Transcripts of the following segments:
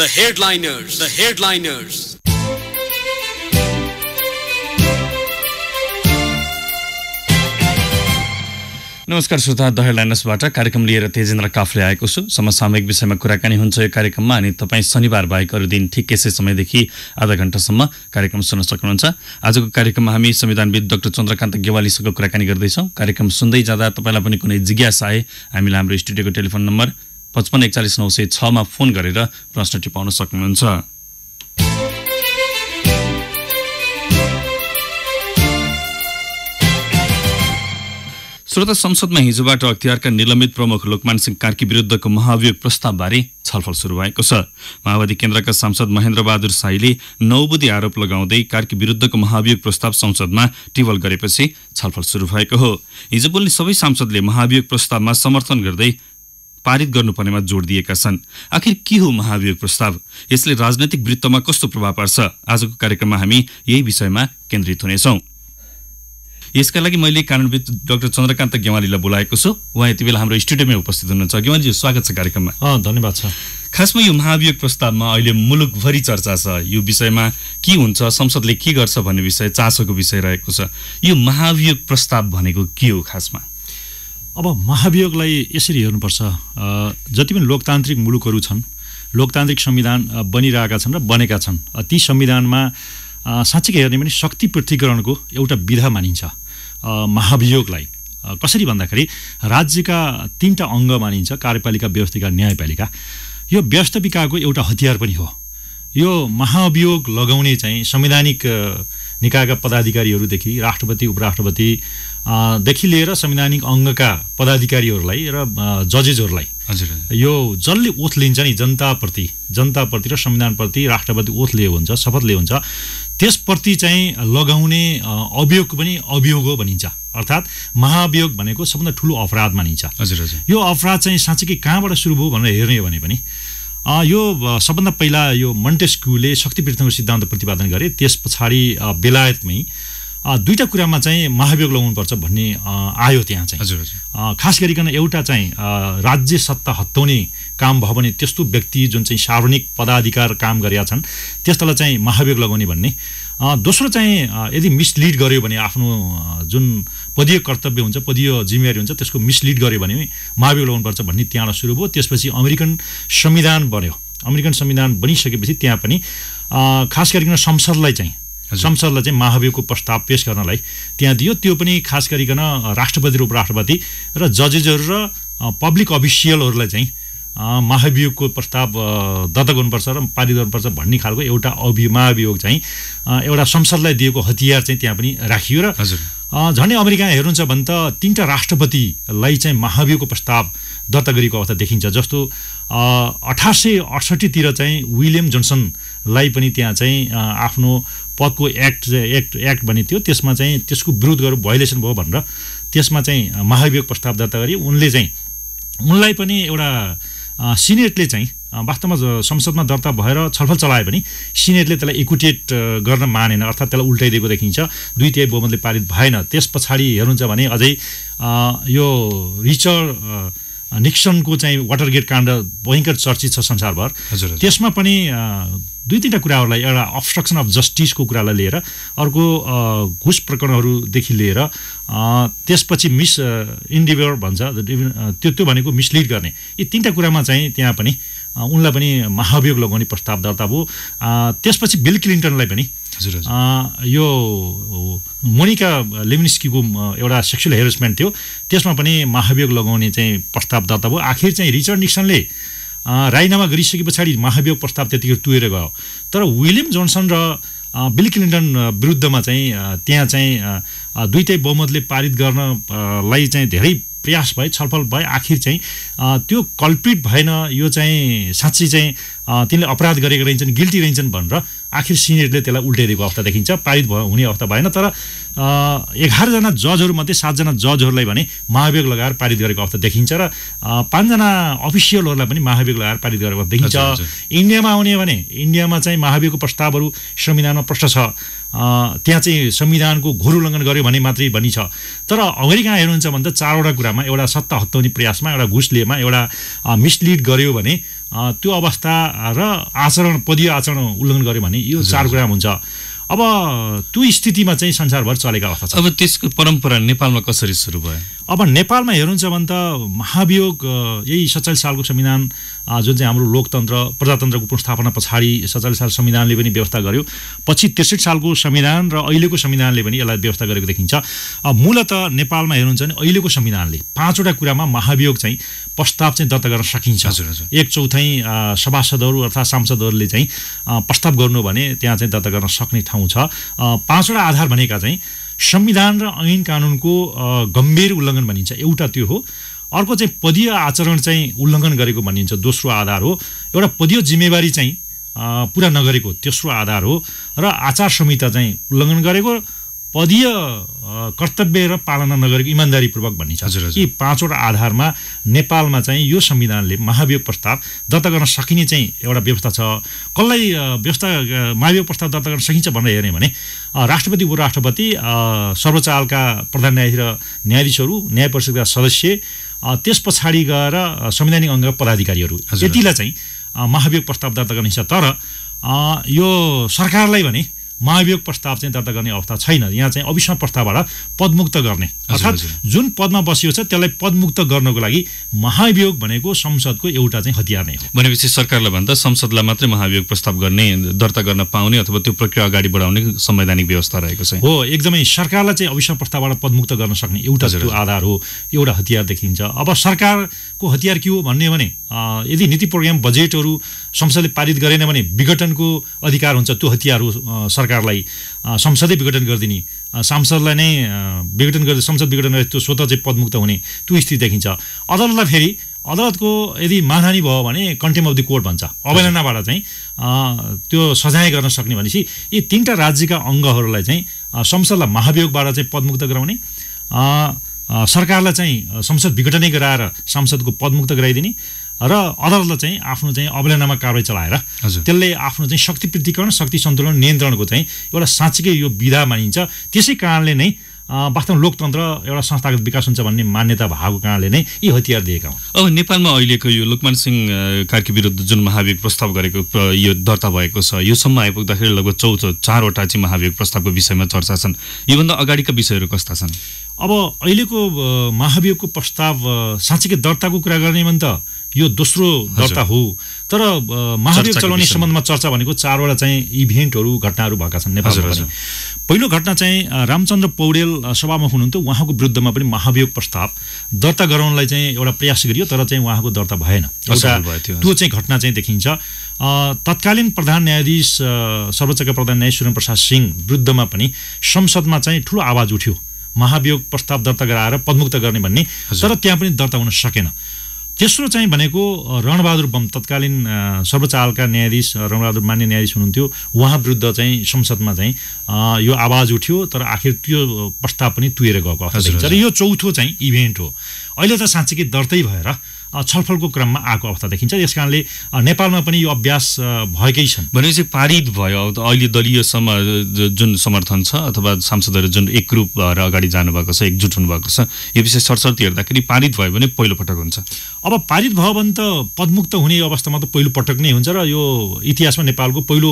The headliners, the headliners. नमस्कार श्रोता the हेडलाइनर्सबाट कार्यक्रम लिएर तेजेन्द्र काफले आएको छु। समसामयिक विषयमा कुराकानी हुन्छ यो कार्यक्रममा अनि तपाईँ शनिबार बाहेक अरू दिन ठिक यसै समयदेखि आधा घन्टासम्म कार्यक्रम सुन्न सक्नुहुन्छ। आजको कार्यक्रममा हामी संविधानविद डाक्टर चन्द्रकान्त गेवालीसँग कुराकानी गर्दैछौँ। कार्यक्रम सुन्दै जाँदा तपाईँलाई पनि कुनै जिज्ञासा आए हामीलाई हाम्रो स्टुडियोको टेलिफोन नम्बर पचपन्न एकचालिस नौ सय छमा फोन गरेर प्रश्न टिपाउन सक्नुहुन्छ। श्रोता संसदमा हिजोबाट अख्तियारका निलम्बित प्रमुख लोकमान सिंह कार्की विरुद्धको महाभियोग प्रस्तावबारे छलफल सुरु भएको छ। माओवादी केन्द्रका सांसद महेन्द्र बहादुर साईले नौबुदी आरोप लगाउँदै कार्की विरुद्धको महाभियोग प्रस्ताव संसदमा टिवल गरेपछि छलफल सुरु भएको हो। हिजो बोल्ने सबै सांसदले महाभियोग प्रस्तावमा समर्थन गर्दै पारित गर्नुपर्नेमा जोड दिएका छन्। आखिर के हो महाभियोग प्रस्ताव? यसले राजनैतिक वृत्तमा कस्तो प्रभाव पार्छ? आजको कार्यक्रममा हामी यही विषयमा केन्द्रित हुनेछौँ। यसका लागि मैले कानुनविद डाक्टर चन्द्रकान्त गेवालीलाई बोलाएको छु। उहाँ यति बेला हाम्रो स्टुडियोमै उपस्थित हुनुहुन्छ। गेवालीजी स्वागत छ कार्यक्रममा। धन्यवाद छ। खासमा यो महाभियोग प्रस्तावमा अहिले मुलुकभरि चर्चा छ। यो विषयमा के हुन्छ? संसदले के गर्छ भन्ने विषय चासोको विषय रहेको छ। यो महाभियोग प्रस्ताव भनेको के हो खासमा? अब महाभियोगलाई यसरी हेर्नुपर्छ जति पनि लोकतान्त्रिक मुलुकहरू छन् लोकतान्त्रिक संविधान बनिरहेका छन् र बनेका छन् ती संविधानमा साँच्चीकै हेर्ने भने शक्ति पृथ्वीकरणको एउटा विधा मानिन्छ महाभियोगलाई कसरी भन्दाखेरि राज्यका तिनवटा अङ्ग मानिन्छ कार्यपालिका व्यवस्थिका न्यायपालिका। यो व्यवस्थापिकाको एउटा हतियार पनि हो। यो महाभियोग लगाउने चाहिँ संवैधानिक निकायका पदाधिकारीहरूदेखि राष्ट्रपति उपराष्ट्रपति देखि लिएर संवैधानिक अङ्गका पदाधिकारीहरूलाई र अ, जजेजहरूलाई हजुर यो जसले ओथ लिन्छ नि जनताप्रति जनताप्रति र संविधानप्रति राष्ट्रपति ओथ लिएको हुन्छ शपथ लिएको हुन्छ त्यसप्रति चाहिँ लगाउने अभियोग पनि अभियोग हो भनिन्छ। अर्थात् महाभियोग भनेको सबभन्दा ठुलो अपराध मानिन्छ। हजुर हजुर। यो अपराध चाहिँ साँच्चीकै कहाँबाट सुरु भयो भनेर हेर्ने हो भने पनि यो सबभन्दा पहिला यो मन्टेस्क्यूले शक्ति पृथ्वीको सिद्धान्त प्रतिपादन गरे। त्यस पछाडि बेलायतमै दुईवटा कुरामा चाहिँ महाभियोग लगाउनुपर्छ भन्ने आयो त्यहाँ चाहिँ। हजुर खास गरिकन एउटा चाहिँ राज्य सत्ता हत्ताउने काम भयो भने त्यस्तो व्यक्ति जुन चाहिँ सार्वजनिक पदाधिकार काम गरेका छन् त्यस्तालाई चाहिँ महाभियोग लगाउने भन्ने। दोस्रो चाहिँ यदि मिसलिड गर्यो भने आफ्नो जुन पदीय कर्तव्य हुन्छ पदीय जिम्मेवारी हुन्छ त्यसको मिसलिड गर्यो भने महाभियोग लगाउनुपर्छ भन्ने त्यहाँबाट सुरु भयो। त्यसपछि अमेरिकन संविधान बन्यो। अमेरिकन संविधान बनिसकेपछि त्यहाँ पनि खास गरिकन संसदलाई चाहिँ। संसदलाई चाहिँ महाभियोगको प्रस्ताव पेश गर्नलाई त्यहाँ दियो। त्यो पनि खास गरिकन राष्ट्रपति र उपराष्ट्रपति र जजेजहरू र पब्लिक अफिसियलहरूलाई चाहिँ महाभियोगको प्रस्ताव अ, दर्ता गर्नुपर्छ र पारित गर्नुपर्छ भन्ने खालको एउटा अभि महाभियोग चाहिँ एउटा संसदलाई दिएको हतियार चाहिँ त्यहाँ पनि राखियो र झन्डै अमेरिका हेर्नुहुन्छ भने त तिनवटा राष्ट्रपतिलाई चाहिँ महाभियोगको प्रस्ताव दर्ता गरेको अवस्था देखिन्छ जस्तो अठार सय अडसट्ठीतिर चाहिँ विलियम जोन्सनलाई पनि त्यहाँ चाहिँ आफ्नो पदको एक्ट एक्ट एक्ट बनेको थियो त्यसमा चाहिँ त्यसको विरोध गरेर भायोलेसन भयो भनेर त्यसमा चाहिँ महाभियोग प्रस्ताव दर्ता गरी। उनले चाहिँ उनलाई पनि एउटा सिनेटले चाहिँ वास्तवमा संसदमा दर्ता भएर छलफल चलाए पनि सिनेटले त्यसलाई इक्विटेट गर्न मानेन अर्थात् त्यसलाई उल्टाइदिएको देखिन्छ। दुई तिहाई बहुमतले पारित भएन। त्यस पछाडि हेर्नुहुन्छ भने अझै यो रिचर्ड निक्सनको चाहिँ वाटरगेट काण्ड भयङ्कर चर्चित छ संसारभर। हजुर त्यसमा पनि दुई तिनवटा कुराहरूलाई एउटा अब्स्ट्रक्सन अफ जस्टिसको कुरालाई लिएर अर्को घुस प्रकरणहरूदेखि लिएर त्यसपछि मिस इन्डिभर भन्छ त्यो त्यो भनेको मिसलिड गर्ने। यी तिनवटा कुरामा चाहिँ त्यहाँ पनि उनलाई पनि महाभियोग लगाउने प्रस्ताव दर्ता भयो त्यसपछि बिल क्लिन्टनलाई पनि। हजुर यो मोनिका लेमिन्स्कीको एउटा सेक्सुअल हेरेसमेन्ट थियो। त्यसमा पनि महाभियोग लगाउने चाहिँ प्रस्ताव दर्ता भयो आखिर चाहिँ रिचर्ड निक्सनले राजीनामा गरिसके पछाडि महाभियोग प्रस्ताव त्यतिखेर तुरेर गयो। तर विलियम जोन्सन र बिल क्लिन्टन विरुद्धमा चाहिँ त्यहाँ चाहिँ दुईटै बहुमतले पारित गर्न अ, लाई चाहिँ धेरै प्रयास भए छलफल भए आखिर चाहिँ त्यो कल्पिट भएन यो चाहिँ साँच्चै चाहिँ तिनले अपराध गरेका रहन्छन् गिल्टी रहन्छन् भनेर आखिर सिनेटले त्यसलाई उल्टाइदिएको अवस्था देखिन्छ। पारित भयो हुने अवस्था भएन तर एघारजना जजहरूमध्ये सातजना जजहरूलाई भने महाभियोग लगाएर पारित गरेको अवस्था देखिन्छ र पाँचजना अफिसियलहरूलाई पनि महाभियोग लगाएर पारित गरेको देखिन्छ। इन्डियामा आउने भने इन्डियामा चाहिँ महाभियोगको प्रस्तावहरू संविधानमा प्रश्न छ। त्यहाँ चाहिँ संविधानको घोर उल्लङ्घन गर्यो भने मात्रै भनी छ तर अमेरिका हेर्नुहुन्छ भने त चारवटा कुरामा एउटा सत्ता हत्ताउने प्रयासमा एउटा घुस लिएमा एउटा मिसलिड गर्यो भने त्यो अवस्था र आचरण पदीय आचरण उल्लङ्घन गर्यो भने यो चार कुरामा हुन्छ। अब त्यो स्थितिमा चाहिँ संसारभर चलेका अवस्था छ। अब त्यसको परम्परा नेपालमा कसरी सुरु भयो? अब नेपालमा हेर्नुहुन्छ भने त महाभियोग यही सत्तालिस सालको संविधान जुन चाहिँ हाम्रो लोकतन्त्र प्रजातन्त्रको पुनस्थापना पछाडि सत्तालिस साल संविधानले पनि व्यवस्था गर्यो। पछि त्रिसठी सालको संविधान र अहिलेको संविधानले पनि यसलाई व्यवस्था गरेको देखिन्छ। अब मूलत नेपालमा हेर्नुहुन्छ भने अहिलेको संविधानले पाँचवटा कुरामा महाभियोग चाहिँ प्रस्ताव चाहिँ दर्ता गर्न सकिन्छ। हजुर, हजुर। एक चौथाइ सभासदहरू अर्थात् सांसदहरूले चाहिँ प्रस्ताव गर्नु भने त्यहाँ चाहिँ दर्ता गर्न सक्ने ठाउँ छ। अ, पाँचवटा आधार भनेका चाहिँ संविधान र ऐन कानुनको गम्भीर उल्लङ्घन भनिन्छ। एउटा त्यो हो। अर्को चाहिँ पदीय आचरण चाहिँ उल्लङ्घन गरेको भनिन्छ। दोस्रो आधार हो। एउटा पदीय जिम्मेवारी चाहिँ पुरा नगरेको तेस्रो आधार हो। र आचार संहिता चाहिँ उल्लङ्घन गरेको। पदीय कर्तव्य र पालना नगरेको इमान्दारीपूर्वक भनिन्छ। यी पाँचवटा आधारमा नेपालमा चाहिँ यो संविधानले महाभियोग प्रस्ताव दर्ता गर्न सकिने चाहिँ एउटा व्यवस्था छ कसलाई व्यवस्था महाभियोग प्रस्ताव दर्ता गर्न सकिन्छ भनेर हेर्ने भने राष्ट्रपति उपराष्ट्रपति अ, सर्वोच्चका प्रधान न्यायाधीश र न्यायाधीशहरू न्याय परिषदका सदस्य त्यस पछाडि गएर संवैधानिक अङ्गका पदाधिकारीहरू। यतिलाई चाहिँ महाभियोग प्रस्ताव दर्ता गर्ने छ तर यो सरकारलाई भने महाभियोग प्रस्ताव चाहिँ दर्ता गर्ने अवस्था छैन। यहाँ चाहिँ अविस्म प्रस्तावबाट पदमुक्त गर्ने। अर्थात्। जुन पदमा बसियो छ त्यसलाई पदमुक्त गर्नको लागि महाभियोग भनेको संसदको एउटा चाहिँ हतियार नै हो। भनेपछि सरकारलाई भन्दा संसदलाई मात्रै महाभियोग प्रस्ताव गर्ने दर्ता गर्न पाउने अथवा त्यो प्रक्रिया अगाडि बढाउने संवैधानिक व्यवस्था रहेको छ। हो एकदमै सरकारलाई चाहिँ अविश्वास प्रस्तावबाट पदमुक्त गर्न सक्ने एउटा। आधार हो एउटा हतियार देखिन्छ। अब सरकारको हतियार के हो भन्ने भने यदि नीति प्रोग्राम बजेटहरू संसदले पारित गरेन भने विघटनको अधिकार हुन्छ त्यो हतियार हो सरकारलाई। संसदै विघटन गरिदिने। सांसदलाई नै विघटन गर्दै संसद विघटन गरेर त्यो स्वतः चाहिँ पदमुक्त हुने त्यो स्थिति देखिन्छ। अदालतलाई फेरि अदालतको यदि मानहानि भयो भने कन्टेम अफ द कोर्ट भन्छ। अवहेलनाबाट चाहिँ त्यो सजाय गर्न सक्ने भनेपछि यी तिनवटा राज्यका अङ्गहरूलाई चाहिँ संसदलाई महाभियोगबाट चाहिँ पदमुक्त गराउने। सरकारलाई चाहिँ संसद विघटनै गराएर सांसदको पदमुक्त गराइदिने र अदालतलाई चाहिँ आफ्नो चाहिँ अवहेलनामा कारवाही चलाएर। त्यसले आफ्नो चाहिँ शक्ति पृथकीकरण शक्ति सन्तुलन नियन्त्रणको चाहिँ एउटा साँच्चीकै यो विधा मानिन्छ। त्यसै कारणले नै वास्तवमा लोकतन्त्र एउटा संस्थागत विकास हुन्छ भन्ने मान्यता भएको कारणले नै यी हतियार दिएका हुन्। अब नेपालमा अहिलेको यो लोकमान सिंह कार्की विरुद्ध जुन महाभियोग प्रस्ताव गरेको यो दर्ता भएको छ यो सम्म आइपुग्दाखेरि लगभग चौध चारवटा चाहिँ महाभियोग प्रस्तावको विषयमा चर्चा छन्। योभन्दा अगाडिका विषयहरू कस्ता छन्? अब अहिलेको महाभियोगको प्रस्ताव साँच्चीकै दर्ताको कुरा गर्ने भने त यो दोस्रो दर्ता हो। तर महाभियोग चलाउने। सम्बन्धमा चर्चा भनेको चारवटा चाहिँ इभेन्टहरू घटनाहरू भएका छन् नेपालमा पनि। पहिलो घटना चाहिँ रामचन्द्र पौडेल सभामुख हुनुहुन्थ्यो। उहाँको विरुद्धमा पनि महाभियोग प्रस्ताव। दर्ता गराउनलाई चाहिँ एउटा प्रयास गरियो तर चाहिँ उहाँको दर्ता भएन। त्यो, चाहिँ घटना चाहिँ देखिन्छ। तत्कालीन प्रधान न्यायाधीश सर्वोच्चका प्रधान न्यायाधीश सुरेन्द्र प्रसाद सिंह विरुद्धमा पनि संसदमा चाहिँ ठुलो आवाज उठ्यो। महाभियोग प्रस्ताव दर्ता गराएर पदमुक्त गर्ने भन्ने। तर त्यहाँ पनि दर्ता हुन सकेन। तेस्रो चाहिँ भनेको रणबहादुर बम तत्कालीन सर्वोच्च हालका न्यायाधीश रणबहादुर मान्य न्यायाधीश हुनुहुन्थ्यो। उहाँ विरुद्ध चाहिँ संसदमा चाहिँ यो आवाज उठ्यो तर आखिर त्यो प्रस्ताव पनि तुएर गएको अवस्था र यो चौथो चाहिँ इभेन्ट हो। अहिले त साँच्चीकै दर्तै भएर छलफलको क्रममा आएको अवस्था देखिन्छ। त्यस कारणले नेपालमा पनि यो अभ्यास भएकै छन्। भनेपछि पारित भयो। अब अहिले दलीय सम जुन समर्थन छ अथवा सांसदहरू जुन एकरूप भएर अगाडि जानुभएको छ एकजुट हुनुभएको छ यो विषय सरसर्ती हेर्दाखेरि पारित भयो भने पहिलो पटक हुन्छ। अब पारित भयो भने त पदमुक्त हुने अवस्थामा त पहिलो पटक नै हुन्छ र यो इतिहासमा नेपालको पहिलो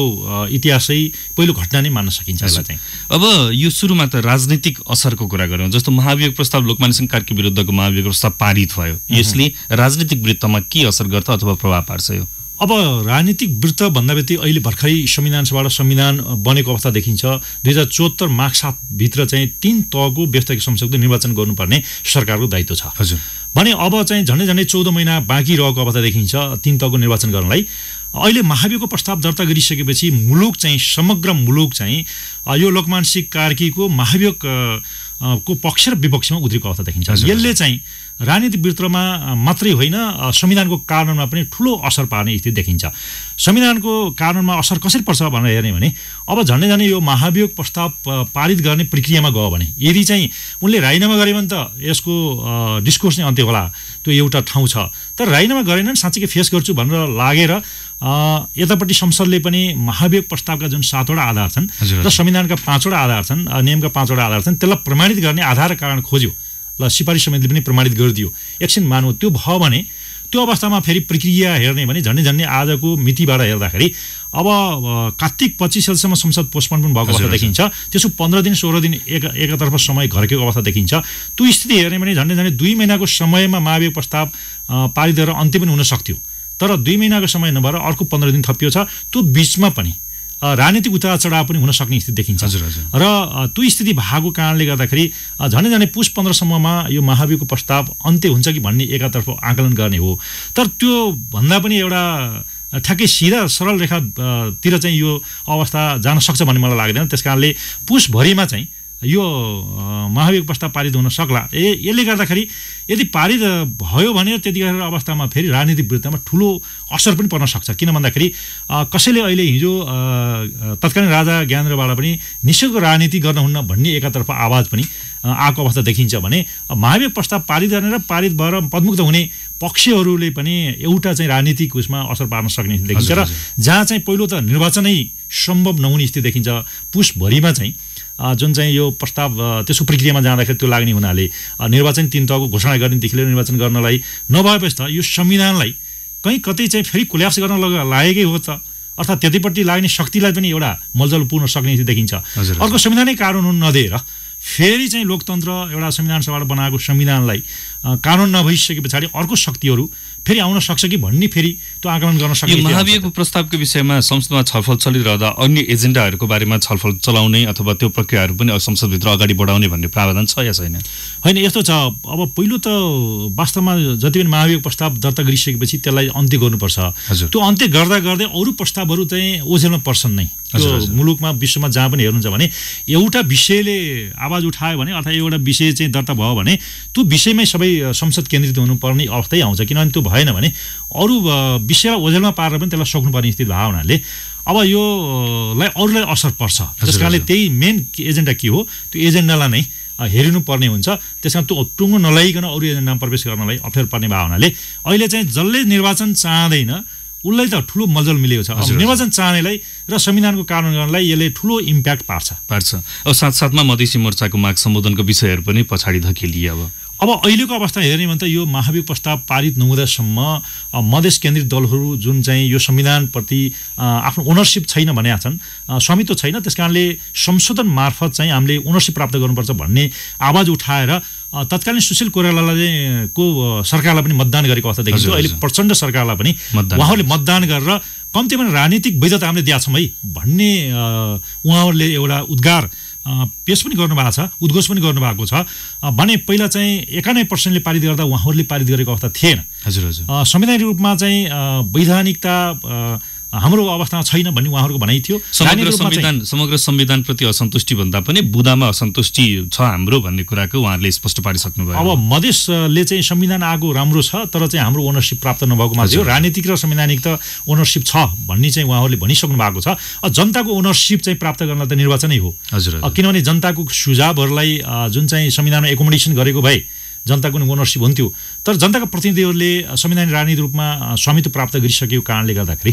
इतिहासै पहिलो घटना नै मान्न सकिन्छ यसलाई चाहिँ। अब यो सुरुमा त राजनीतिक असरको कुरा गरौँ। जस्तो महाभियोग प्रस्ताव लोकमान सिंह कार्की विरुद्धको महाभियोग प्रस्ताव पारित भयो। यसले राजनीतिक वृत्तमा के असर गर्छ अथवा प्रभाव पार्छ यो? अब राजनीतिक वृत्त भन्दा बित्तिकै अहिले भर्खरै संविधान सभाबाट संविधान बनेको अवस्था देखिन्छ। दुई हजार चौहत्तर माघ सातभित्र चाहिँ तिन तहको व्यवस्थाकीय संसदको निर्वाचन गर्नुपर्ने सरकारको दायित्व छ। हजुर। भने अब चाहिँ झन्डै झन्डै चौध महिना बाँकी रहेको अवस्था देखिन्छ तिन तहको निर्वाचन गर्नलाई। अहिले महाभियोगको प्रस्ताव दर्ता गरिसकेपछि मुलुक चाहिँ समग्र मुलुक चाहिँ यो लोकमान सिंह कार्कीको महाभियोग को पक्ष र विपक्षमा उत्रेको अवस्था देखिन्छ। यसले चाहिँ राजनीतिक वृत्तमा मात्रै होइन संविधानको कानुनमा पनि ठुलो असर पार्ने स्थिति देखिन्छ। संविधानको कानुनमा असर कसरी पर्छ भनेर हेर्ने भने अब झन्डै झन्डै यो महाभियोग प्रस्ताव पारित गर्ने प्रक्रियामा गयो भने यदि चाहिँ उनले राजीनामा गरे भने त यसको डिस्कोर्स नै अन्त्य होला। त्यो एउटा ठाउँ छ। तर राजीनामा गरेनन् साँच्चीकै फेस गर्छु भनेर लागेर यतापट्टि संसदले पनि महाभियोग प्रस्तावका जुन सातवटा आधार छन् र। संविधानका पाँचवटा आधार छन् नियमका पाँचवटा आधार छन् त्यसलाई प्रमाणित गर्ने आधार कारण खोज्यो ल सिफारिस समितिले पनि प्रमाणित गरिदियो एकछिन मानौँ त्यो भयो भने त्यो अवस्थामा फेरि प्रक्रिया हेर्ने भने झन्डै झन्डै आजको मितिबाट हेर्दाखेरि अब कार्तिक पच्चिस सालसम्म संसद पोस्टपोन पनि भएको अवस्था। देखिन्छ त्यसको पन्ध्र दिन सोह्र दिन एक एकतर्फ समय घर्केको अवस्था देखिन्छ त्यो स्थिति हेर्ने भने झन्डै झन्डै दुई महिनाको समयमा महाभियोग प्रस्ताव पारित गरेर अन्त्य पनि हुन सक्थ्यो तर दुई महिनाको समय नभएर अर्को पन्ध्र दिन थपियो छ। त्यो बिचमा पनि राजनीतिक उतार चढाव पनि हुन सक्ने स्थिति देखिन्छ। हजुर, हजुर। र त्यो स्थिति भएको कारणले गर्दाखेरि अ, झन्डै झन्डै पुस पन्ध्रसम्ममा यो महाभियोगको प्रस्ताव अन्त्य हुन्छ कि भन्ने एकातर्फ आकलन गर्ने हो। तर त्यो भन्दा पनि एउटा ठ्याक्कै सिधा सरल रेखा अ, तिर चाहिँ यो अवस्था जान सक्छ भन्ने मलाई लाग्दैन त्यस कारणले पुसभरिमा चाहिँ यो महाभियोग प्रस्ताव पारित हुन सक्ला ए यसले गर्दाखेरि यदि पारित भयो भने त्यतिखेर अवस्थामा फेरि राजनीतिक विरुद्धमा ठुलो असर पनि पर्न सक्छ किन भन्दाखेरि कसैले अहिले हिजो तत्कालीन राजा ज्ञानेन्द्रबाट पनि निःशुल्क राजनीति गर्नुहुन्न भन्ने एकातर्फ आवाज पनि आएको अवस्था देखिन्छ भने महाभियोग प्रस्ताव पारित गर्ने र पारित भएर पदमुक्त हुने पक्षहरूले पनि एउटा चाहिँ राजनीतिक उसमा असर पार्न सक्ने देखिन्छ र। जहाँ चाहिँ पहिलो त निर्वाचनै सम्भव नहुने स्थिति देखिन्छ पुसभरिमा चाहिँ जुन चाहिँ यो प्रस्ताव त्यसको प्रक्रियामा जाँदाखेरि त्यो लाग्ने हुनाले निर्वाचन तिन तहको घोषणा गर्नेदेखि लिएर निर्वाचन गर्नलाई नभएपछि त यो संविधानलाई कहीँ कतै चाहिँ फेरि कोल्याप्स गर्न लग- लागेकै हो त अर्थात् त्यतिपट्टि लाग्ने शक्तिलाई पनि एउटा मलजल पुर्न सक्ने देखिन्छ। अर्को संविधानै कानुन हुन नदिएर फेरि चाहिँ लोकतन्त्र एउटा संविधान सभाबाट बनाएको संविधानलाई कानुन नभइसके पछाडि अर्को शक्तिहरू फेरि आउन सक्छ कि भन्ने फेरि त्यो आकलन गर्न आउँछ। महाभियोगको प्रस्तावको विषयमा संसदमा छलफल चलिरहँदा अन्य एजेन्डाहरूको बारेमा छलफल चलाउने अथवा त्यो प्रक्रियाहरू पनि संसदभित्र अगाडि बढाउने भन्ने प्रावधान छ या छैन होइन यस्तो छ अब पहिलो त वास्तवमा जति पनि महाभियोग प्रस्ताव दर्ता गरिसकेपछि त्यसलाई अन्त्य गर्नुपर्छ। त्यो अन्त्य गर्दा गर्दै अरू प्रस्तावहरू चाहिँ ओझेलमा पर्छन् नै त्यो। मुलुकमा विश्वमा जहाँ पनि हेर्नुहुन्छ भने एउटा विषयले आवाज उठायो भने अथवा एउटा विषय चाहिँ दर्ता भयो भने त्यो विषयमै सबै संसद केन्द्रित हुनुपर्ने अवस्थै आउँछ किनभने त्यो भएन भने अरू विषयलाई ओझेलमा पारेर पनि त्यसलाई सक्नुपर्ने स्थिति भएको हुनाले अब यो अ, लाई अरूलाई असर पर्छ त्यस कारणले। त्यही मेन एजेन्डा के हो त्यो एजेन्डालाई नै अ, हेरिनु पर्ने हुन्छ त्यस कारण त्यो टुङ्गो नलाइकन अरू एजेन्डामा प्रवेश गर्नलाई अप्ठ्यारो पर्ने भएको हुनाले अहिले चाहिँ जसले निर्वाचन चाहँदैन उसलाई त ठुलो मलजल मिलेको छ। निर्वाचन चाहनेलाई र संविधानको कानुन गर्नलाई यसले ठुलो इम्प्याक्ट पार्छ। पार्छ। अब साथसाथमा मधेसी मोर्चाको माग सम्बोधनको विषयहरू पनि पछाडि धकेलिए अब। अब अहिलेको अवस्था हेर्ने भने त यो महाभियोग प्रस्ताव पारित नहुँदासम्म मधेस केन्द्रित दलहरू जुन चाहिँ यो संविधानप्रति आफ्नो ओनरसिप छैन भनेका छन् स्वामित्व छैन त्यस कारणले संशोधन मार्फत चाहिँ हामीले ओनरसिप प्राप्त गर्नुपर्छ भन्ने आवाज उठाएर तत्कालीन सुशील कोइरालालाई चाहिँ को सरकारलाई पनि मतदान गरेको अवस्था देखिन्छ। अहिले। प्रचण्ड सरकारलाई पनि उहाँहरूले मतदान गरेर कम्ती पनि राजनीतिक वैधता हामीले दिएको छौँ है भन्ने उहाँहरूले एउटा उद्गार पेस पनि गर्नुभएको छ उद्घोष पनि गर्नुभएको छ। भने पहिला चाहिँ एकानब्बे पर्सेन्टले पारित गर्दा उहाँहरूले पारित गरेको अवस्था थिएन। हजुर हजुर। संवैधानिक रूपमा चाहिँ वैधानिकता हाम्रो अवस्थामा छैन भन्ने उहाँहरूको भनाइ थियो। समग्र संविधान समग्र संविधानप्रति असन्तुष्टि भन्दा पनि बुदामा असन्तुष्टि छ हाम्रो भन्ने कुराको उहाँहरूले स्पष्ट पारिसक्नु भयो अब मधेसले चाहिँ संविधान आएको राम्रो छ तर चाहिँ हाम्रो ओनरसिप प्राप्त नभएको मात्रै हो। राजनीतिक र संवैधानिक त ओनरसिप छ भन्ने चाहिँ उहाँहरूले भनिसक्नु भएको छ। जनताको ओनरसिप चाहिँ प्राप्त गर्न त निर्वाचनै हो। हजुर किनभने जनताको सुझावहरूलाई जुन चाहिँ संविधानमा एकोमोडेसन गरेको भए जनताको ओनरसिप हुन्थ्यो। तर जनताका प्रतिनिधिहरूले अ, संवैधानिक राजनीतिक रूपमा स्वामित्व प्राप्त गरिसकेको कारणले गर्दाखेरि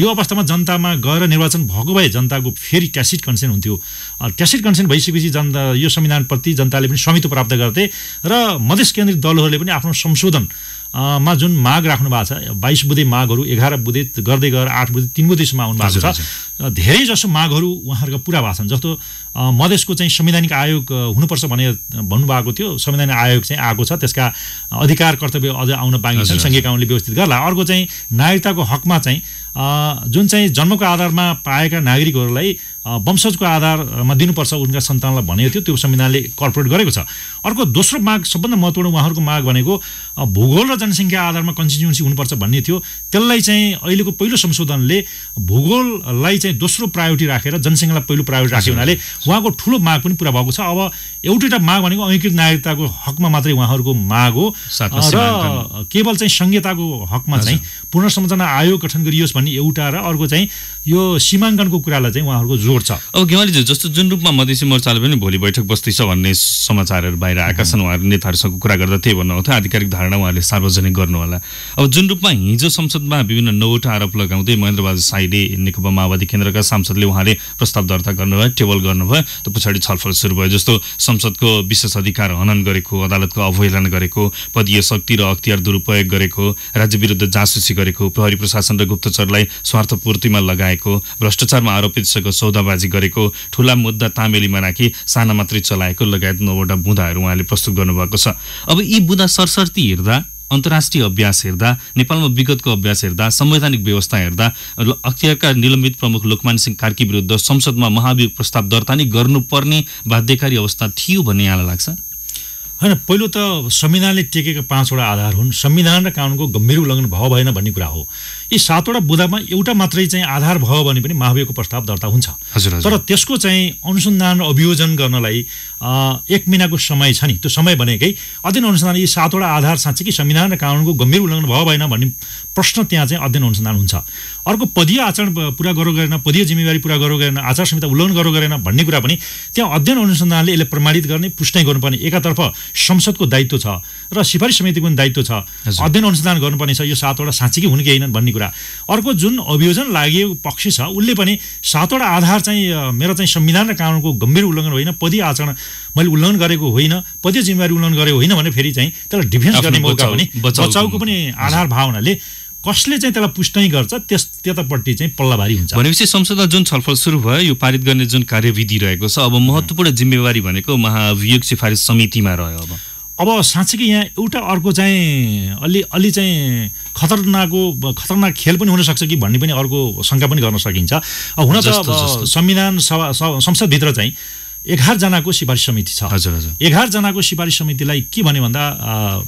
यो अवस्थामा जनतामा गएर निर्वाचन भएको भए जनताको फेरि ट्यासिट कन्सेन्ट हुन्थ्यो। अ, ट्यासिट कन्सेन्ट भइसकेपछि जनता यो संविधानप्रति जनताले पनि स्वामित्व प्राप्त गर्थे र मधेस केन्द्रित दलहरूले पनि आफ्नो संशोधन मा जुन माग राख्नु भएको छ बाइस बुधे मागहरू एघार बुधे गर्दै गएर आठ बुधे तिन बुधेसम्म आउनु भएको छ। धेरै जसो मागहरू उहाँहरूका पुरा भएको छन्। जस्तो मधेसको चाहिँ संवैधानिक आयोग हुनुपर्छ भने भन्नुभएको थियो। संवैधानिक आयोग चाहिँ आएको छ। त्यसका अधिकार कर्तव्य अझ आउन बाँकी छन्। सङ्घीय कानुनले व्यवस्थित गर्ला। अर्को चाहिँ नागरिकताको हकमा चाहिँ जुन चाहिँ जन्मको आधारमा पाएका नागरिकहरूलाई वंशजको आधारमा दिनुपर्छ उनका सन्तानलाई भनेको थियो त्यो संविधानले कर्पोरेट गरेको छ। अर्को दोस्रो माग सबभन्दा महत्त्वपूर्ण उहाँहरूको माग भनेको भूगोल र जनसङ्ख्या आधारमा कन्स्टिट्युन्सी हुनुपर्छ भन्ने थियो। त्यसलाई चाहिँ अहिलेको पहिलो संशोधनले भूगोललाई चाहिँ दोस्रो प्रायोरिटी राखेर जनसङ्ख्यालाई पहिलो प्रायोरिटी राख्यो हुनाले उहाँको ठुलो माग पनि पुरा भएको छ। अब एउटैटा माग भनेको अङ्गीकृत नागरिकताको हकमा मात्रै उहाँहरूको माग हो। र केवल चाहिँ संहिताको हकमा चाहिँ पुनर्संरचना आयोग गठन गरियोस् भन्ने भन्ने एउटा र अर्को चाहिँ यो सीमाङ्कनको कुरालाई चाहिँ उहाँहरूको जोड छ। अब गेवालीजी जस्तो जुन रूपमा मधेसी मोर्चाले पनि भोलि बैठक बस्दैछ भन्ने समाचारहरू बाहिर आएका छन् उहाँहरू नेताहरूसँग कुरा गर्दा त्यही भन्नुहुन्थ्यो आधिकारिक धारणा उहाँहरूले सार्वजनिक गर्नु होला। अब जुन रूपमा हिजो संसदमा विभिन्न नौवटा आरोप लगाउँदै महेन्द्रबहादुर साईले नेकपा माओवादी केन्द्रका सांसदले उहाँले प्रस्ताव दर्ता गर्नुभयो टेबल गर्नुभयो त्यो पछाडि छलफल सुरु भयो जस्तो संसदको विशेष अधिकार हनन गरेको अदालतको अवहेलना गरेको पदीय शक्ति र अख्तियार दुरुपयोग गरेको राज्य विरुद्ध जासुसी गरेको प्रहरी प्रशासन र गुप्तचरलाई स्वार्थपूर्तिमा लगाएको भ्रष्टाचारमा आरोपितसँग सौदाबाजी गरेको ठुला मुद्दा तामेलीमा राखी साना मात्रै चलाएको लगायत नौवटा बुँदाहरू उहाँले प्रस्तुत गर्नुभएको छ। अब यी बुँदा सरसर्ती हेर्दा अन्तर्राष्ट्रिय अभ्यास हेर्दा नेपालमा विगतको अभ्यास हेर्दा संवैधानिक व्यवस्था हेर्दा अख्तियारका निलम्बित प्रमुख लोकमान सिंह कार्की विरुद्ध संसदमा महाभियोग प्रस्ताव दर्ता नै गर्नुपर्ने बाध्यकारी अवस्था थियो भन्ने यहाँलाई लाग्छ? होइन पहिलो त संविधानले टेकेका पाँचवटा आधार हुन्। संविधान र कानुनको गम्भीर उल्लङ्घन भयो भएन भन्ने कुरा हो। यी सातवटा बुँदामा एउटा मात्रै चाहिँ आधार भयो भने पनि महाभियोगको प्रस्ताव दर्ता हुन्छ। तर त्यसको चाहिँ अनुसन्धान र अभियोजन गर्नलाई एक महिनाको समय छ नि। त्यो समय भनेकै अध्ययन अनुसन्धान यी सातवटा आधार साँच्चै कि संविधान र कानुनको गम्भीर उल्लङ्घन भयो भएन भन्ने प्रश्न त्यहाँ चाहिँ अध्ययन अनुसन्धान हुन्छ। अर्को पदीय आचरण पुरा गरो गरेन पदीय जिम्मेवारी पुरा गरो गरेन आचार संहिता उल्लङ्घन गरो गरेन भन्ने कुरा पनि त्यहाँ अध्ययन अनुसन्धानले यसले प्रमाणित गर्ने पुष्टि गर्नुपर्ने एकातर्फ संसदको दायित्व छ र सिफारिस समितिको पनि दायित्व छ। अध्ययन अनुसन्धान गर्नुपर्ने छ यो सातवटा साँच्चीकै हुन् कि होइनन् भन्ने कुरा। अर्को जुन अभियोजन लागेको पक्ष छ उसले पनि सातवटा आधार चाहिँ मेरो चाहिँ संविधान र कानुनको गम्भीर उल्लङ्घन होइन पदीय आचरण मैले उल्लङ्घन गरेको होइन पदीय जिम्मेवारी उल्लङ्घन गरेको होइन भने फेरि चाहिँ त्यसलाई डिफेन्स गर्ने मौका पनि बचाउ- बचाउको पनि आधार भावनाले कसले चाहिँ त्यसलाई पुष्टि गर्छ त्यस त्यतापट्टि चाहिँ पल्लाभारी हुन्छ। भनेपछि संसदमा जुन छलफल सुरु भयो यो पारित गर्ने जुन कार्यविधि रहेको छ अब महत्त्वपूर्ण जिम्मेवारी भनेको महाभियोग सिफारिस समितिमा रह्यो अब। अब साँच्चीकै यहाँ एउटा अर्को चाहिँ अलि अलि चाहिँ खतरनाको खतरनाक खेल पनि हुनसक्छ कि भन्ने पनि अर्को शङ्का पनि गर्न सकिन्छ। हुन त? संविधान सभा संसदभित्र चाहिँ एघारजनाको सिफारिस समिति छ। हजुर हजुर। एघारजनाको सिफारिस समितिलाई के भन्यो भन्दा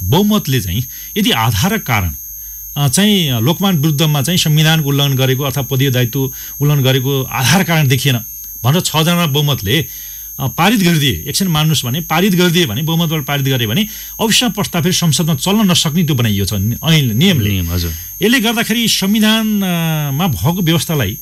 बहुमतले चाहिँ यदि आधार कारण चाहिँ लोकमान विरुद्धमा चाहिँ संविधानको उल्लङ्घन गरेको अथवा पदीय दायित्व उल्लङ्घन गरेको आधार कारण देखिएन भनेर छजना बहुमतले पारित गरिदिए एकछिन मान्नुहोस् भने पारित गरिदिए भने बहुमतबाट पारित गरे भने अविश्वास प्रस्ताव फेरि संसदमा चल्न नसक्ने त्यो बनाइयो छ ऐन नियमले। नियम हजुर। यसले गर्दाखेरि संविधानमा भएको व्यवस्थालाई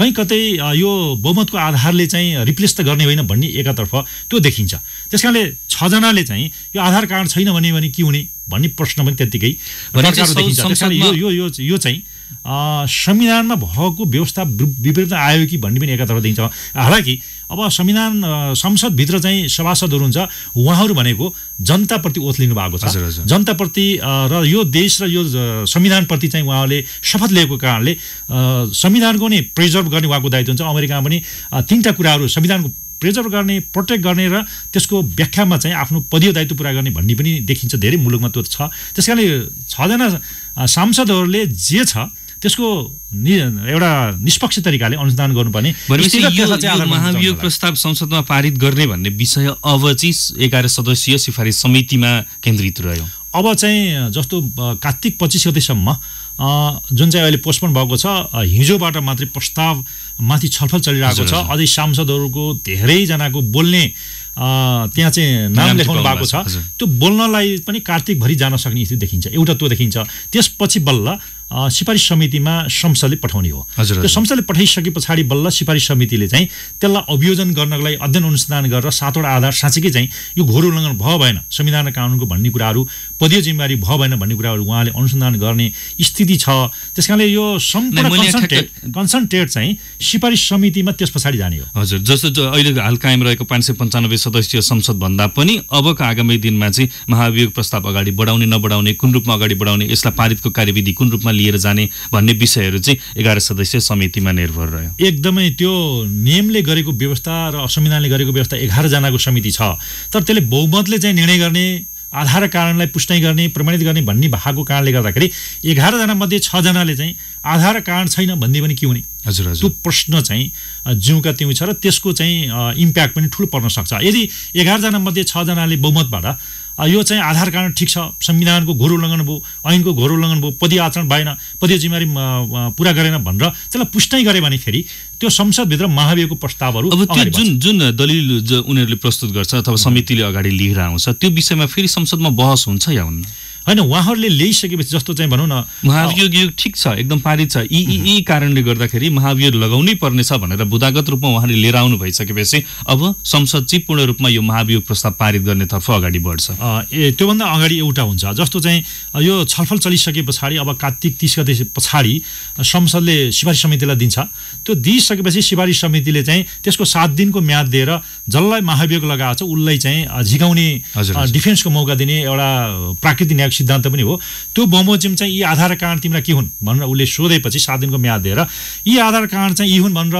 कहीँ कतै यो बहुमतको आधारले चाहिँ रिप्लेस त गर्ने होइन भन्ने एकातर्फ त्यो देखिन्छ। त्यस कारणले छजनाले चाहिँ यो आधार कार्ड छैन भने भने के हुने भन्ने प्रश्न पनि त्यत्तिकै यो यो यो चाहिँ संविधानमा भएको व्यवस्था विपरीत आयो कि भन्ने पनि एकातर्फ देखिन्छ। हालाकि अब संविधान संसदभित्र चाहिँ सभासदहरू हुन्छ उहाँहरू भनेको जनताप्रति ओथ लिनु भएको छ। जनताप्रति र यो देश र यो संविधानप्रति चाहिँ उहाँले शपथ लिएको कारणले संविधानको नै प्रिजर्भ गर्ने उहाँको दायित्व हुन्छ। अमेरिकामा पनि तिनवटा कुराहरू संविधानको प्रिजर्भ गर्ने प्रोटेक्ट गर्ने र त्यसको व्याख्यामा चाहिँ आफ्नो पदीय दायित्व पुरा गर्ने भन्ने पनि देखिन्छ। धेरै मुलुकमा त्यो छ। त्यस कारणले छजना सांसदहरूले जे छ त्यसको नि एउटा निष्पक्ष तरिकाले अनुसन्धान गर्नुपर्ने। महाभियोग प्रस्ताव संसदमा पारित गर्ने भन्ने विषय अब चाहिँ एघार सदस्यीय सिफारिस समितिमा केन्द्रित रह्यो। अब चाहिँ जस्तो कार्तिक पच्चिस गतेसम्म जुन चाहिँ अहिले पोस्टपोन भएको छ हिजोबाट मात्रै प्रस्ताव माथि छलफल चलिरहेको छ। अझै सांसदहरूको धेरैजनाको बोल्ने त्यहाँ चाहिँ नाम लेखाउनु भएको छ। त्यो बोल्नलाई पनि कार्तिकभरि जान सक्ने स्थिति देखिन्छ। एउटा त्यो देखिन्छ। त्यसपछि बल्ल सिफारिस समितिमा संसदले पठाउने हो। त्यो। संसदले पठाइसके पछाडि बल्ल सिफारिस समितिले चाहिँ त्यसलाई अभियोजन गर्नको लागि अध्ययन अनुसन्धान गरेर सातवटा आधार साँच्चीकै चाहिँ यो घोर उल्लङ्घन भयो भएन संविधान र कानुनको भन्ने कुराहरू पदीय जिम्मेवारी भयो भएन भन्ने कुराहरू उहाँले अनुसन्धान गर्ने स्थिति छ। त्यस कारणले यो सम्पूर्ण कन्सन्ट्रेट चाहिँ सिफारिस समितिमा त्यस पछाडि जाने हो। हजुर जस्तो अहिले हाल कायम रहेको पाँच सय पन्चानब्बे सदस्यीय संसद भन्दा पनि अबको आगामी दिनमा चाहिँ महाभियोग प्रस्ताव अगाडि बढाउने नबढाउने कुन रूपमा अगाडि बढाउने यसलाई पारितको कार्यविधि कुन रूपमा लिएर जाने भन्ने विषयहरू चाहिँ एघार सदस्यीय समितिमा निर्भर रह्यो। एकदमै त्यो नियमले गरेको व्यवस्था र संविधानले गरेको व्यवस्था एघारजनाको समिति छ। तर त्यसले बहुमतले चाहिँ निर्णय गर्ने आधार कारणलाई पुष्टि गर्ने प्रमाणित गर्ने भन्ने भएको कारणले गर्दाखेरि एघारजना मध्ये छजनाले चाहिँ आधार कारण छैन भन्ने पनि के हुने? हजुर त्यो हजुर प्रश्न चाहिँ जिउका त्यौँ छ र त्यसको चाहिँ इम्प्याक्ट पनि ठुलो पर्न सक्छ। यदि एघारजना मध्ये छजनाले बहुमतबाट यो चाहिँ आधार कारण ठिक छ। संविधानको घोर उल्लङ्घन भयो ऐनको घोर उल्लङ्घन भयो पदीय आचरण भएन पदीय जिम्मेवारी पुरा गरेन भनेर त्यसलाई पुष्टि गरे भनेखेरि त्यो संसदभित्र महाभियोगको प्रस्तावहरू अब त्यो जुन जुन दलिल उनीहरूले प्रस्तुत गर्छ अथवा समितिले अगाडि लिएर आउँछ त्यो विषयमा फेरि संसदमा बहस हुन्छ या हुन्न। होइन उहाँहरूले ल्याइसकेपछि जस्तो चाहिँ भनौँ न महाभियोग यो ठिक छ एकदम पारित छ। यी यी कारणले गर्दाखेरि महाभियोग लगाउनै पर्नेछ भनेर बुदागत रूपमा उहाँले लिएर आउनु भइसकेपछि अब संसद चाहिँ पूर्ण रूपमा यो महाभियोग प्रस्ताव पारित गर्नेतर्फ अगाडि बढ्छ। ए त्योभन्दा अगाडि एउटा हुन्छ जस्तो चाहिँ यो छलफल चलिसके पछाडि अब कार्तिक तिस गते पछाडि संसदले सिफारिस समितिलाई दिन्छ। त्यो दिइसकेपछि सिफारिस समितिले चाहिँ त्यसको सात दिनको म्याद दिएर जसलाई महाभियोग लगाएको छ उसलाई चाहिँ झिकाउने। डिफेन्सको मौका दिने एउटा प्राकृतिक न्यायिक सिद्धान्त पनि हो त्यो बमोजिम चाहिँ यी आधार कार्ड तिम्रा के हुन् भनेर उसले सोधेपछि सात दिनको म्याद दिएर यी आधार कार्ड चाहिँ यी हुन् भनेर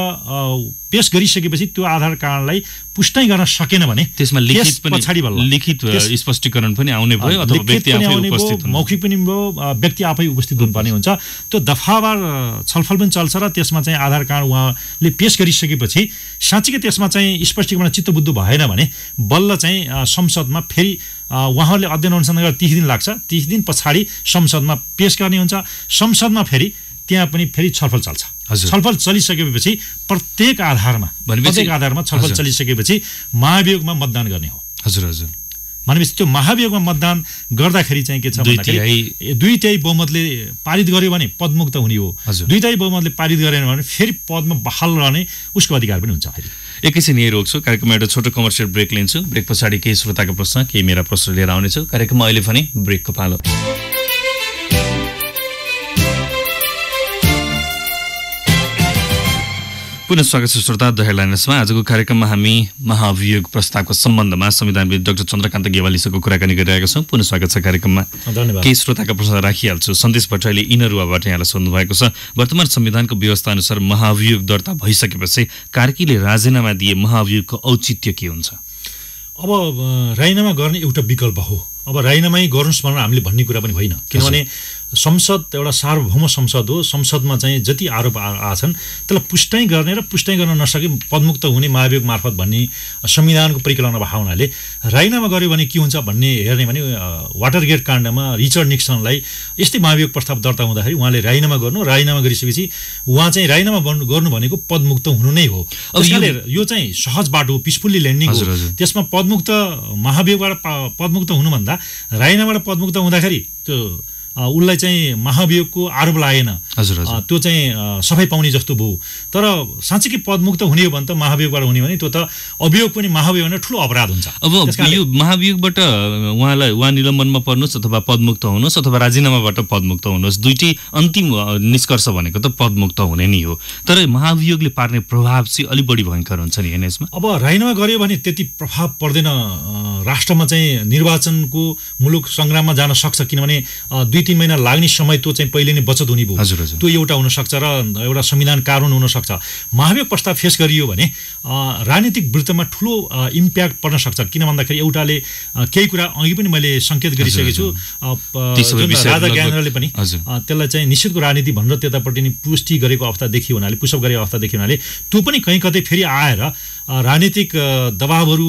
पेश गरिसकेपछि त्यो आधार कार्डलाई पुष्टै गर्न सकेन भने त्यसमा लिखित पछाडि लिखित स्पष्टीकरण पनि आउने भयो मौखिक पनि भयो व्यक्ति आफै उपस्थित हुनुपर्ने हुन्छ। त्यो दफावार छलफल पनि चल्छ र त्यसमा चाहिँ आधार कार्ड उहाँले पेश गरिसकेपछि साँच्चीकै त्यसमा चाहिँ स्पष्टीकरण चित्तबुद्ध भएन भने बल्ल चाहिँ संसदमा फेरि उहाँहरूले अध्ययन अनुसन्धान गरेर तिस दिन लाग्छ। तिस दिन पछाडि संसदमा पेश गर्ने हुन्छ। संसदमा फेरि त्यहाँ पनि फेरि छलफल चल्छ। हजुर। छलफल चलिसकेपछि प्रत्येक आधारमा प्रत्येक आधारमा छलफल। चलिसकेपछि महाभियोगमा मतदान गर्ने हो। हजुर हजुर। भनेपछि त्यो महाभियोगमा मतदान गर्दाखेरि चाहिँ के छ दुई भन्दाखेरि तिहाई- ए, दुई तिहाई बहुमतले पारित गर्यो भने पदमुक्त हुने हो। हजुर। दुई तिहाई बहुमतले पारित गरेन भने फेरि पदमा बहाल रहने उसको अधिकार पनि हुन्छ फेरि। एकैछिन यही रोक्छु कार्यक्रममा एउटा छोटो कमर्सियल ब्रेक लिन्छु। ब्रेक पछाडि केही श्रोताको प्रश्न केही मेरा प्रश्न लिएर आउनेछु। कार्यक्रममा अहिले पनि ब्रेकको पालो। पुनः स्वागत छ श्रोता द आजको कार्यक्रममा हामी महाभियोग प्रस्तावको सम्बन्धमा संविधानविद डाक्टर चन्द्रकान्त गेवालीसँग कुराकानी गरिरहेका छौँ। पुनः स्वागत छ कार्यक्रममा। धन्यवाद। केही श्रोताका प्रश्न राखिहाल्छु। सन्देश भट्टराईले इनरुवाबाट यहाँलाई सोध्नु भएको छ वर्तमान संविधानको व्यवस्था अनुसार महाभियोग दर्ता भइसकेपछि कार्कीले राजीनामा दिए महाभियोगको औचित्य के हुन्छ? अब राजीनामा गर्ने एउटा विकल्प हो। अब राजीनामै गर्नुहोस् भनेर हामीले भन्ने कुरा पनि होइन। किनभने संसद एउटा सार्वभौम संसद हो। संसदमा चाहिँ जति आरोप आछन् त्यसलाई पुष्टै गर्ने र पुष्टै गर्न नसके पदमुक्त हुने महाभियोग मार्फत भन्ने संविधानको परिकल्पना भएको हुनाले राजीनामा गर्यो भने के हुन्छ भन्ने हेर्ने भने वाटर गेट काण्डमा रिचर्ड निक्सनलाई यस्तै महाभियोग प्रस्ताव दर्ता हुँदाखेरि उहाँले राजीनामा गर्नु राजीनामा गरिसकेपछि उहाँ चाहिँ राजीनामा गर्नु गर्नु भनेको पदमुक्त हुनु नै हो। अब यो- त्यसकारणले यो चाहिँ सहज बाटो हो पिसफुल्ली ल्यान्डिङ हो। त्यसमा पदमुक्त महाभियोगबाट पदमुक्त हुनुभन्दा राजीनामाबाट पदमुक्त हुँदाखेरि त्यो उसलाई चाहिँ महाभियोगको आरोप लागेन। हजुर त्यो चाहिँ सफाइ पाउने जस्तो भयो। तर साँच्चीकै पदमुक्त हुने हो भने त महाभियोगबाट हुने भने त्यो त अभियोग पनि महाभियोग भने ठुलो अपराध हुन्छ। अब यो महाभियोगबाट उहाँलाई उहाँ निलम्बनमा पर्नुहोस् अथवा पदमुक्त हुनुहोस् अथवा राजीनामाबाट पदमुक्त हुनुहोस् दुइटै अन्तिम निष्कर्ष भनेको त पदमुक्त हुने नै हो। तर महाभियोगले पार्ने प्रभाव चाहिँ अलिक बढी भयङ्कर हुन्छ नि होइन यसमा अब राजीनामा गर्यो भने त्यति प्रभाव पर्दैन राष्ट्रमा चाहिँ निर्वाचनको मुलुक सङ्ग्राममा जान सक्छ किनभने दुई तिन महिना लाग्ने समय त्यो चाहिँ पहिले नै बचत हुने भयो। हजुर। त्यो एउटा हुनसक्छ र एउटा संविधान कानुन हुनसक्छ। महाभियोग प्रस्ताव फेस गरियो भने राजनीतिक वृत्तमा ठुलो इम्प्याक्ट पर्न सक्छ। किन भन्दाखेरि एउटाले केही कुरा अघि पनि मैले सङ्केत गरिसकेको छु। राजा ज्ञानेन्द्रले पनि त्यसलाई चाहिँ निषेधको राजनीति भनेर त्यतापट्टि नि पुष्टि गरेको अवस्था देखियो हुनाले पुसअप गरेको अवस्था देखियो हुनाले। त्यो पनि कहीँ कतै फेरि आएर राजनीतिक दबावहरू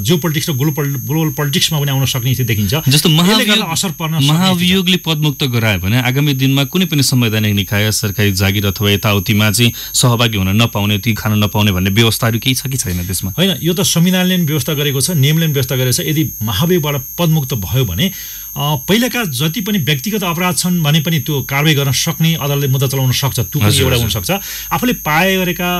जियो पोलिटिक्स र ग्लोबल ग्लोबल पोलिटिक्समा पनि आउन सक्ने स्थिति देखिन्छ जस्तो महाभियोग असर पर्न। महाभियोगले पदमुक्त गरायो भने आगामी दिनमा कुनै पनि संवैधानिक निकाय सरकारी जागिर अथवा यताउतिमा चाहिँ सहभागी हुन नपाउने ती खान नपाउने भन्ने व्यवस्थाहरू केही छ कि छैन त्यसमा होइन यो त संविधानले पनि व्यवस्था गरेको छ नियमले पनि व्यवस्था गरेको छ यदि महाभियोगबाट पदमुक्त भयो भने पहिलाका जति पनि व्यक्तिगत अपराध छन् भने पनि त्यो कारवाही गर्न सक्ने अदालतले मुद्दा चलाउन सक्छ त्यो पनि एउटा। हुनसक्छ आफूले पाए गरेका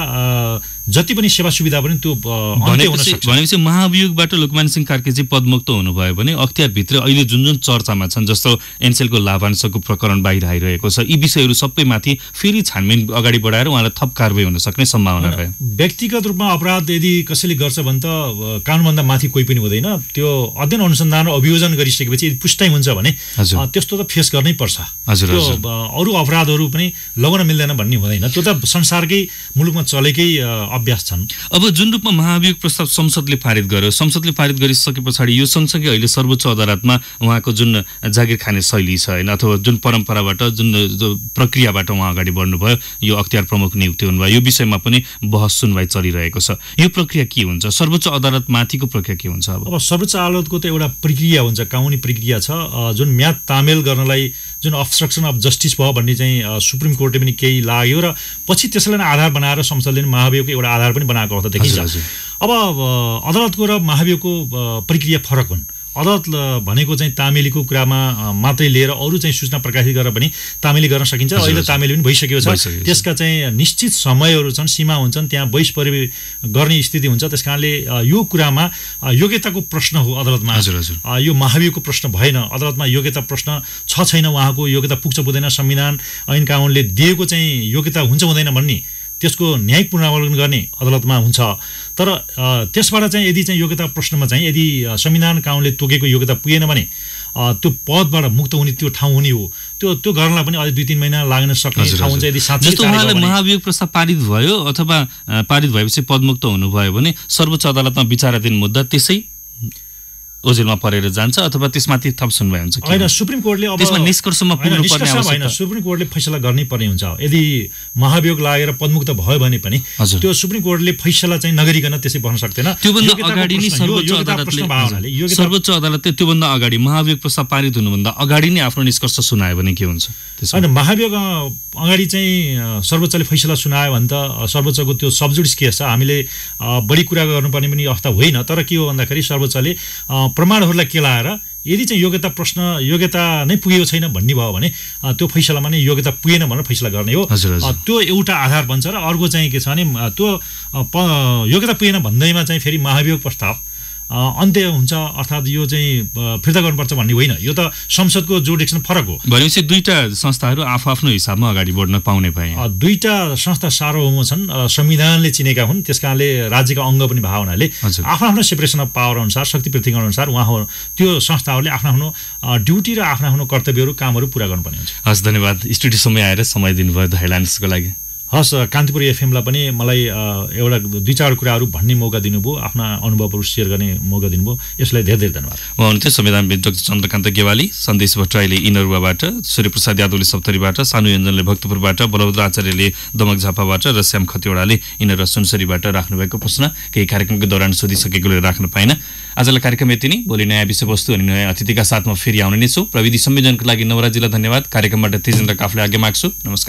जति पनि सेवा सुविधा पनि त्यो भनेपछि महाभियोगबाट लोकमान सिंह कार्के चाहिँ पदमुक्त हुनुभयो भने अख्तियारभित्र अहिले जुन जुन चर्चामा छन् जस्तो एनसेलको लाभांशको प्रकरण बाहिर आइरहेको छ यी विषयहरू सबैमाथि फेरि छानबिन अगाडि बढाएर उहाँलाई थप कारवाही हुन सक्ने सम्भावना रह्यो व्यक्तिगत रूपमा अपराध यदि कसैले गर्छ भने त कानुनभन्दा माथि कोही पनि हुँदैन। त्यो अध्ययन अनुसन्धान र अभियोजन गरिसकेपछि यदि पुष्टै हुन्छ भने त्यस्तो त फेस गर्नै पर्छ। हजुर, अरू अपराधहरू पनि लगाउन मिल्दैन भन्ने हुँदैन। त्यो त संसारकै मुलुकमा चलेकै अभ्यास छन्? अब जुन रूपमा महाभियोग प्रस्ताव संसदले पारित गर्यो संसदले पारित गरिसके पछाडि यो सँगसँगै अहिले सर्वोच्च अदालतमा उहाँको जुन जागिर खाने शैली छ होइन अथवा जुन परम्पराबाट जुन प्रक्रियाबाट उहाँ अगाडि बढ्नुभयो यो अख्तियार प्रमुख नियुक्ति हुनुभयो यो विषयमा पनि बहस सुनवाई चलिरहेको छ। यो प्रक्रिया के हुन्छ? सर्वोच्च अदालत माथिको प्रक्रिया के हुन्छ अब? सर्वोच्च अदालतको त एउटा प्रक्रिया हुन्छ कानुनी प्रक्रिया छ जुन म्याद तामेल गर्नलाई जुन अब्स्ट्रक्सन अफ जस्टिस भयो भन्ने चाहिँ सुप्रिम कोर्टले पनि केही लाग्यो र पछि त्यसलाई नै आधार बनाएर संसदले पनि महाभियोगको एउटा आधार पनि बनाएको अवस्था देखिन्छ। अब अदालतको र महाभियोगको प्रक्रिया फरक हुन् अदालत भनेको चाहिँ तामेलीको कुरामा मात्रै लिएर अरू चाहिँ सूचना प्रकाशित गरेर पनि तामेली गर्न सकिन्छ अहिले। तामेली पनि भइसकेको छ। त्यसका चाहिँ निश्चित समयहरू छन् सीमा हुन्छन् त्यहाँ बहिष परि गर्ने स्थिति हुन्छ त्यस कारणले यो कुरामा योग्यताको प्रश्न हो अदालतमा हजुर, हजुर। यो महाभियोगको प्रश्न भएन अदालतमा योग्यता प्रश्न छ छैन उहाँको योग्यता पुग्छ पुग्दैन संविधान ऐन कानुनले दिएको चाहिँ योग्यता हुन्छ हुँदैन भन्ने त्यसको न्यायिक पुनरावलोकन गर्ने अदालतमा हुन्छ तर त्यसबाट चाहिँ यदि चाहिँ योग्यता प्रश्नमा चाहिँ यदि संविधान कानुनले तोकेको योग्यता पुगेन भने त्यो पदबाट मुक्त हुने त्यो ठाउँ हुने हो त्यो त्यो गर्नलाई पनि अझै दुई तिन महिना लाग्न सक्ने ठाउँ हुन्छ। यदि जस्तो चाँडै उहाँले भयो भने। महाभियोग प्रस्ताव पारित भयो अथवा पारित भएपछि पदमुक्त हुनुभयो भने सर्वोच्च अदालतमा विचाराधीन मुद्दा त्यसै ओझेलमा परेर जान्छ अथवा त्यसमाथि थप सुनवाई हुन्छ होइन? सुप्रिम कोर्टले अब त्यसमा निष्कर्षमा पुग्नुपर्ने होइन सुप्रिम कोर्टले फैसला गर्नै पर्ने हुन्छ यदि महाभियोग लागेर पदमुक्त भयो भने पनि। त्यो सुप्रिम कोर्टले फैसला चाहिँ नगरिकन त्यसै बस्न सक्दैन त्योभन्दा अगाडि नै सर्वोच्च अदालतले सर्वोच्च अदालतले त्योभन्दा अगाडि महाभियोग प्रस्ताव पारित हुनुभन्दा अगाडि नै आफ्नो निष्कर्ष सुनायो भने के हुन्छ? होइन महाभियोग अगाडि चाहिँ सर्वोच्चले फैसला सुनायो भने त सर्वोच्चको त्यो सब्जुडिस केस छ हामीले बढी कुरा गर्नुपर्ने पनि अवस्था होइन तर के हो भन्दाखेरि सर्वोच्चले प्रमाणहरूलाई केलाएर यदि चाहिँ योग्यता प्रश्न योग्यता नै पुगेको छैन भन्ने भयो भने त्यो फैसलामा नै योग्यता पुगेन भनेर फैसला गर्ने हो। त्यो एउटा आधार बन्छ र अर्को चाहिँ के छ भने त्यो योग्यता पुगेन भन्दैमा चाहिँ फेरि महाभियोग प्रस्ताव अन्त्य हुन्छ अर्थात् यो चाहिँ फिर्ता गर्नुपर्छ भन्ने होइन। यो त संसदको जुडिक्सन फरक हो। भनेपछि दुईटा संस्थाहरू आफू आफ्नो हिसाबमा अगाडि बढ्न पाउने भए। अ, दुईटा संस्था सार्वभौम छन् संविधानले चिनेका हुन् त्यस कारणले राज्यका अङ्ग पनि भएको हुनाले। आफ्नो आफ्नो सेपरेसन अफ पावर अनुसार शक्ति पृथ्वीकरण अनुसार उहाँहरू त्यो संस्थाहरूले आफ्नो आफ्नो ड्युटी र आफ्नो आफ्नो कर्तव्यहरू कामहरू पुरा गर्नुपर्ने हुन्छ। हस् धन्यवाद। स्टुडियो समय आएर समय दिनुभयो। द हेडलाइन्सको लागि। हस् कान्तिपुर एफएमलाई पनि मलाई एउटा दुई चार कुराहरू भन्ने मौका दिनुभयो आफ्ना अनुभवहरू सेयर गर्ने मौका दिनुभयो यसलाई धेरै धेरै धन्यवाद। उहाँ हुनुहुन्थ्यो संविधानविद डाक्टर चन्द्रकान्त गेवाली सन्देश भट्टराईले इनरुवाबाट सूर्यप्रसाद यादवले सप्तरीबाट सानु योञ्जनले भक्तपुरबाट बलभद्र आचार्यले दमक झापाबाट र श्याम खतिवडाले इनर सुनसरीबाट राख्नुभएको प्रश्न केही कार्यक्रमको दौरान सोधिसकेकोले राख्न पाइन। आजलाई कार्यक्रम यति नै। भोलि नयाँ विषयवस्तु अनि नयाँ अतिथिका साथमा फेरि आउने नै छु। प्रविधि संयोजनको लागि नवराजीलाई धन्यवाद। कार्यक्रमबाट तेजेन्द्र काफले आज्ञा माग्छु। नमस्कार।